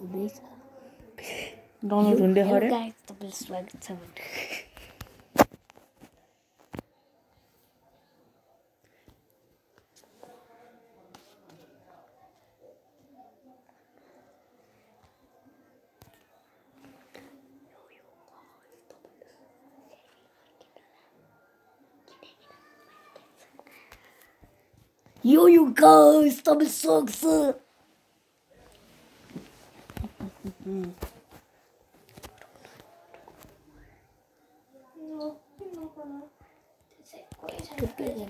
हुँदैछ डाउनलोड हुँदै Hello अरे guys, तपाईँलाई स्वागत छ भने यो यो गाइस तपाईँ 응. 도깨비는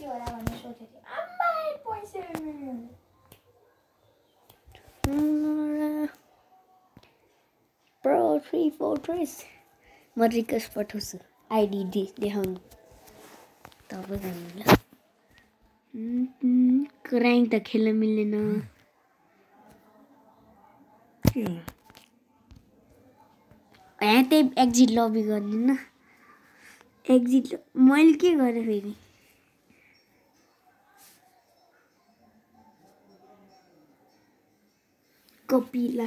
Ti ora, ma non so che. Ah! 3 Fortress. म रिक्वेस्ट पठाउँछु? आइडी दे देखाउनु। तपाईँ ल ऱ्याङ्क त खेल्न मिल्दैन? यहाँ त्यही एक्जिट लबी गरिदिनु न। एक्जिट मैले के गरेँ फेरि? Kapila.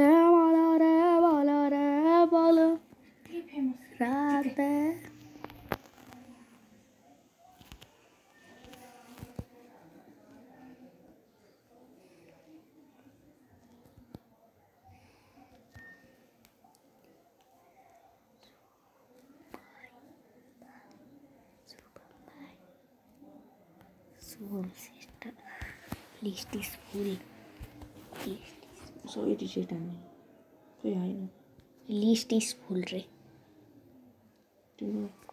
Swarm sister. List is full. List सबै टी सर्ट हामी खोइ होइन लिस्ट इज फुल रे त्यो What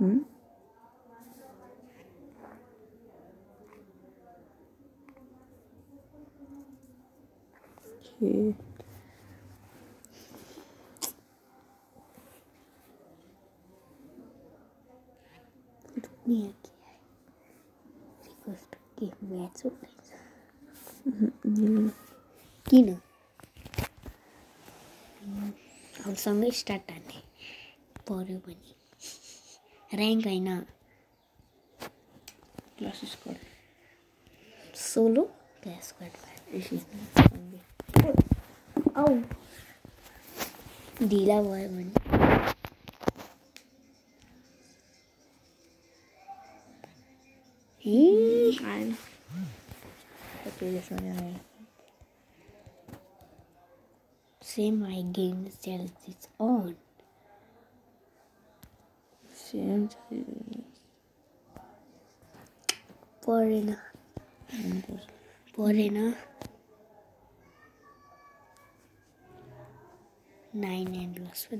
हुँ? के दुनिया की है रिक्वेस्ट के म्याच हो किन अब सँगै स्टार्ट हान्ने पऱ्यो भने ऱ्याङ्क होइन class squad solo class squad AC औ ढिला भयो भने ए आएन त्यसमा आएन same I game sales is an परेन परेन नाइन एन्ड लस पो